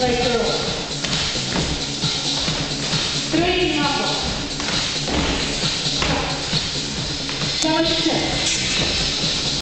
like so. Three